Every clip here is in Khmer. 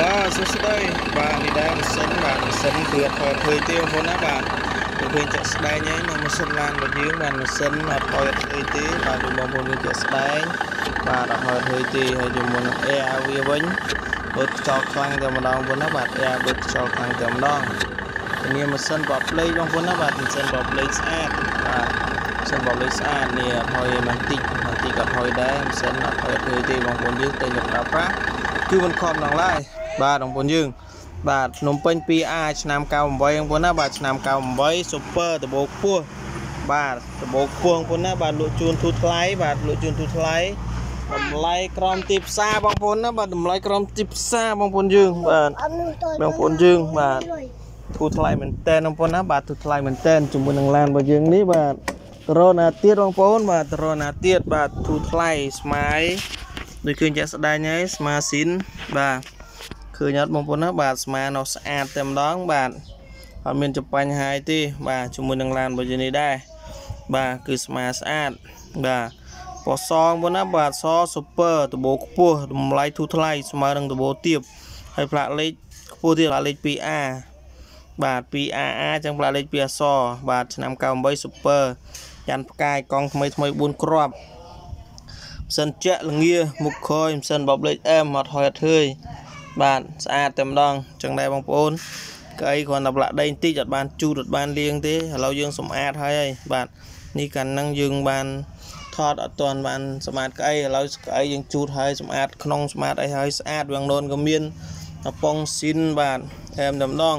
បាទសួស្តីបាទនេះដែរម៉ាស៊ីនបាទម៉ាស៊ីនគឺអត់ថយធ្វើទេបងប្អូនណាបាទគឺឃើញចាក់ស្ដែងហើយនៅម៉ាស៊ីនឡានរបស់យើងបាទម៉ាស៊ីនអត់ថយធ្វើទេបាទដូចបងប្អូនឃើញចាក់ស្ដែងបាទអត់ថយធ្វើទេហើយជាមួយនឹង air វាវិញបឺតខ្យល់ខ្លាំងតែម្ដងបងប្អូនណាបាទ air បឺតខ្យល់ខ្លាំងតែម្ដងធានាម៉ាស៊ីនបបភ្លេងបងប្អូនណាបាទម៉ាស៊ីនបបភ្លេងស្អាតបាទម៉ាស៊ីនបបភ្លេងស្អាតនេះអត់ថយមិនតិចមិនតិចក៏ថយដែរម៉ាស៊ីនអត់ថយធ្វើទេបងប្អូនយើងតែយកប្រើប្រាស់គឺមិនខំដល់ឡើយ បាទបងប្អូនយើងបាទភ្នំពេញ 2A ឆ្នាំ98បងប្អូនណាបាទឆ្នាំ98 Super ដបូកខ្ពស់បាទដបូកខ្ពស់បងប្អូនណាបាទលក់ជូនទូថ្លៃបាទលក់ជូនទូថ្លៃតម្លៃក្រមទីផ្សារបងប្អូនណាបាទតម្លៃក្រមទីផ្សារបងប្អូនយើងបាទបងប្អូនយើងបាទទូថ្លៃមែនតើបងប្អូនណាបាទទូថ្លៃមែនតើជាមួយនឹងឡានរបស់យើងនេះបាទតរណាទៀតបងប្អូនបាទតរណាទៀតបាទទូថ្លៃស្មាយដូចឃើញជាក់ស្ដែងហើយស្មាស៊ីនបាទ ឃើញអត់បងប្អូនណាបាទស្មានៅស្អាតតែម្ដងបាទអត់មានចបញ្ហាទេបាទជាមួយនឹងឡានរបស់យើងនេះដែរបាទគឺស្មាស្អាតបាទពណ៌សងបងណាបាទសស៊ុប៊ឺដបូខ្ពស់តម្លៃធូរថ្លៃស្មើនឹងដបូទៀបហើយផ្លាកលេខខ្ពស់ទៀតផ្លាកលេខ 2A បាទ 2AA ចឹងផ្លាកលេខ2អសបាទឆ្នាំ98 Super យ៉ាន់ផ្កាយកង់ថ្មីថ្មី4គ្រាប់ផ្សិនជាក់លងាមុខក្រោយផ្សិនបបលេខ M អត់ហយអត់ធ្វើ បាទស្អាតតែម្ដងចឹងដែរបងប្អូនកៅអីគ្រាន់តែផ្លាក់ដីបន្តិចអត់បានជូតអត់បានលាងទេឥឡូវយើងសម្អាតហើយហើយបាទនេះកាលហ្នឹងយើងបានថតអត់ទាន់បានសម្អាតក្អីឥឡូវក្អីយើងជូតហើយសម្អាតក្នុងសម្អាតអីហើយស្អាតវាងដូនក៏មានកំប៉ុងស៊ីនបាទអែមតែម្ដង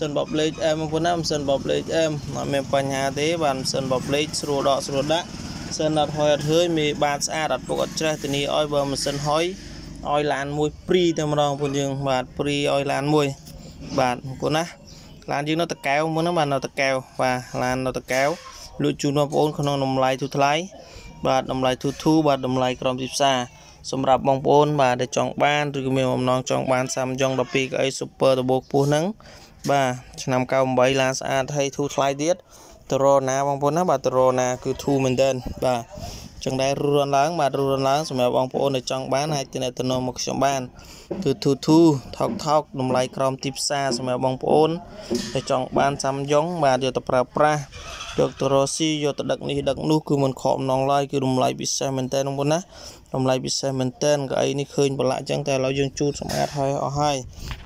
សិនបបលេខអែមបងប្អូនណាមិនសិនបបលេខអែមអត់មានបញ្ហាទេបាទមិនសិនបបលេខស្រួលដកស្រួលដាក់សិនអត់ហុយអត់ហើយមេបានស្អាតអត់ពុកអត់ច្រេះធានាឲ្យបើមិនសិនហុយ ឲ្យឡានមួយព្រីតែម្ដងបងប្អូនយើងបាទព្រីឲ្យឡានមួយបាទបងប្អូនណាឡានយើងនៅតកែវមុនហ្នឹងបាទនៅតកែវបាទឡាននៅតកែវលក់ជូនបងប្អូនក្នុងតម្លៃទូថ្លៃបាទតម្លៃទូទូបាទតម្លៃក្រមទីផ្សារសម្រាប់បងប្អូនបាទដែលចង់បានឬក៏មានបំណងចង់បានសាំយ៉ុង12កៅអី Super ដបូកពោះហ្នឹងបាទឆ្នាំ98ឡានស្អាតហើយធូរថ្លៃទៀតតរណាបងប្អូនណាបាទតរណាគឺធូរមែនទែនបាទ ចឹងដែររੂរនឡើងបាទរੂរនឡើងសម្រាប់បងប្អូនដែលចង់បានអាចទំនាក់ទំនងមកខ្ញុំបានគឺធូធូថោកថោកតម្លៃក្រមទីផ្សារសម្រាប់បងប្អូនដែលចង់បានសាំយ៉ុងបាទយកទៅប្រើប្រាស់យកទៅរស៊ីយកទៅដឹកនេះដឹកនោះគឺមិនខកម្ដងឡើយគឺតម្លៃពិសេសមែនតើបងប្អូនណាតម្លៃពិសេសមែនតើកៅអីនេះឃើញប្រឡាក់ចឹងតែឥឡូវយើងជូតសម្អាតហើយអស់ហើយ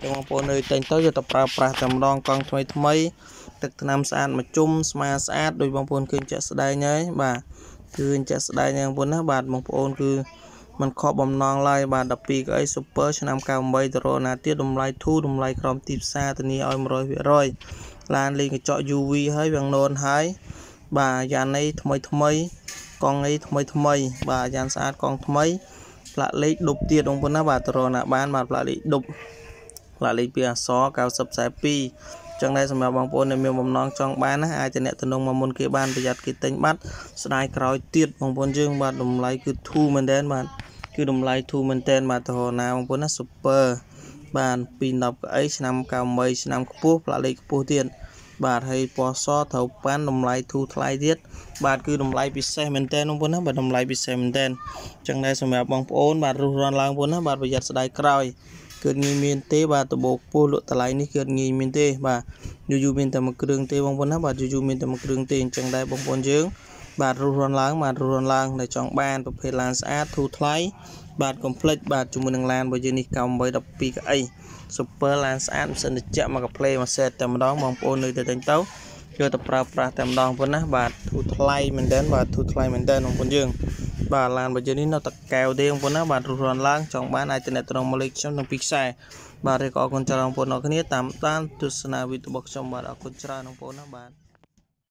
ចឹងបងប្អូននៅតែងទៅយកទៅប្រើប្រាស់តែម្ដងកង់ថ្មីថ្មីទឹកថ្នាំស្អាតមួយជុំស្មាស្អាតដោយបងប្អូនឃើញចាក់ស្ដែងហើយបាទ គឺចាក់ស្ដែងហ្នឹងបងប្អូនណាបាទបងប្អូនគឺมันខកបំណងឡើយបាទ12កៅអី Super ឆ្នាំ98ទៅរណាទៀតតម្លៃធូរតម្លៃក្រមទីផ្សារធានាឲ្យ100%ឡានលេងកញ្ចក់ UV ហើយវាំងណូនហើយបាទយ៉ាននេះថ្មីថ្មីកង់នេះថ្មីថ្មី បាទយ៉ាងស្អាតកង់ថ្មីផ្លាកលេខដប់ទៀតបងប្អូនណាបាទតរណាបានបាទផ្លាកលេខដប់ផ្លាកលេខពីអស9042 ចឹងដែរសម្រាប់បងប្អូនដែលមានបំណងចង់បានណាអាចទៅអ្នកតំណងមកមុនគេបានប្រយ័ត្នគេទិញបាត់ស្ដាយក្រោយទៀតបងប្អូនយើងបាទតម្លៃគឺធូរមែនតើបាទគឺតម្លៃធូរមែនតើបាទទៅណាបងប្អូនណា super បាទពី10កៅអីឆ្នាំ98ឆ្នាំខ្ពស់ផ្លាកលេខខ្ពស់ទៀតបាទហើយពណ៌សត្រូវប៉ាន់តម្លៃធូរថ្លៃទៀតបាទគឺតម្លៃពិសេសមែនតើបងប្អូនណាបាទតម្លៃពិសេសមែនតើចឹងដែរសម្រាប់បងប្អូនបាទរុះរាន់ឡើងបងប្អូនណាបាទប្រយ័ត្នស្ដាយក្រោយ គឺងាយមានទេបាទដបោកពោះលក់តម្លៃនេះគឺងាយមានទេបាទយូរយូរមានតែមួយគ្រឿងទេបងប្អូនណាបាទយូរយូរមានតែមួយគ្រឿងទេអញ្ចឹងដែរបងប្អូនយើងបាទរុះរាន់ឡើងបាទរុះរាន់ឡើងដែលចង់បានប្រភេទឡានស្អាតធូរថ្លៃបាទកុំភ្លេចបាទជាមួយនឹងឡានរបស់យើងនេះ98 12កៅអី Super ឡានស្អាតម៉ាស៊ីនត្រជាក់មកកាផ្លេមកសេតតែម្ដងបងប្អូននៅទៅតែទៅយកទៅប្រើប្រាស់តែម្ដងប៉ុណ្ណាបាទធូរថ្លៃមែនតើបាទធូរថ្លៃមែនតើបងប្អូនយើង បាទឡានរបស់យើងនេះនៅតកែវទេបងប្អូនណាបាទរស់រាន់ឡើងចង់បានអាចតំណតំណមកលេខខ្ញុំទាំងពីរខ្សែបាទឬក៏អរគុណច្រើនបងប្អូនអរគ្នាតាមតាមទស្សនាវីដេអូរបស់ខ្ញុំបាទអរគុណច្រើនបងប្អូនណាបាទ